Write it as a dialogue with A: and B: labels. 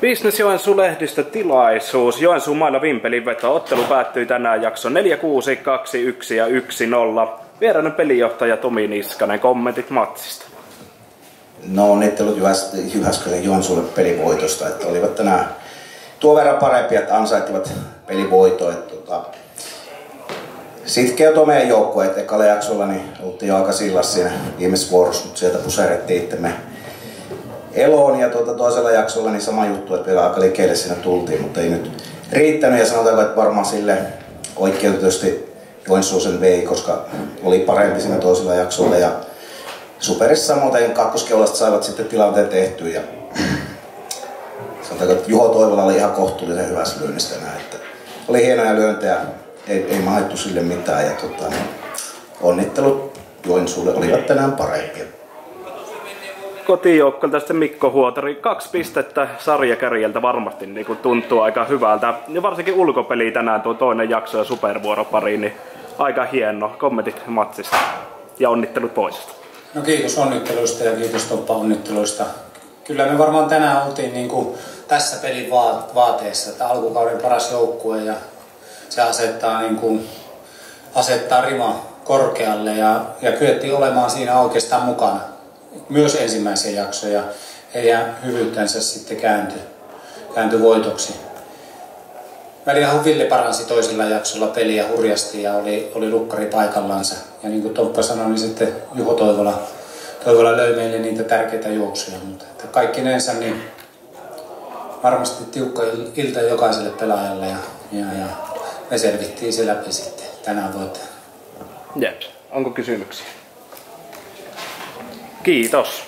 A: Business Joensuu lehdistö tilaisuus. Joensuun mailla Vimpelin veto. Ottelu päättyi tänään jakso 4, 6, 2, 1 ja 1, 0. Vierainen pelijohtaja Tomi Niskanen, kommentit matsista.
B: No onnittelut Jyväskylän Joensuulle pelivoitosta, että olivat tänään tuo verran parempia, että ansaittivat pelivoitoa. Tota, sitten kertoo meidän joukkue, että ekalla jaksolla niin oltiin aika sillas siinä viimeisessä vuorossa, mutta sieltä puserettiin itsemme eloon ja tuota, toisella jaksolla niin sama juttu, että vielä aika liikkeelle siinä tultiin, mutta ei nyt riittänyt. Ja sanotaanko, että varmaan sille oikeutetusti Joensuu sen vei, koska oli parempi siinä toisella jaksolla. Ja Superissa samoin kakkoskeulasta saivat sitten tilanteen tehtyä. Ja sanotaanko, että Juho Toivola oli ihan kohtuullisen hyvässä lyönnistä että oli hienoja lyöntejä, ei, ei maittu sille mitään. Ja tota, niin onnittelut Joensuulle olivat tänään parempia
A: kotijoukkolta sitten Mikko Huotari. Kaksi pistettä sarjakärjeltä varmasti niin kuin tuntuu aika hyvältä. Ja varsinkin ulkopeli tänään tuo toinen jakso ja supervuoropari, niin aika hieno. Kommentit matsista ja onnittelut toisesta.
C: No kiitos onnitteluista ja kiitos Toppa onnitteluista. Kyllä me varmaan tänään oltiin niin kuin tässä pelin vaateessa, että alkukauden paras joukkue ja se asettaa, niin kuin, asettaa rima korkealle ja, ja kyettiin olemaan siinä oikeastaan mukana myös ensimmäisen jakson ja heidän hyvyyttänsä sitten kääntyi, kääntyi voitoksi. Väliahan Ville paransi toisella jaksolla peliä hurjasti ja oli, oli lukkari paikallansa. Ja niin kuin Tomppa sanoi, niin sitten Juho Toivola, Toivola löi meille niitä tärkeitä juoksuja. Mutta että kaikkinensa niin varmasti tiukka ilta jokaiselle pelaajalle ja, ja, ja me selvittiin se läpi sitten tänään voittajana.
A: Jep. Onko kysymyksiä? Kiitos.